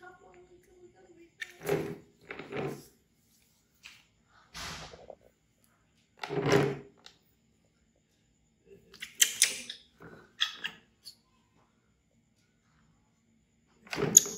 Ghiền Mì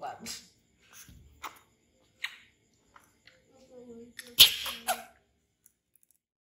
Bye.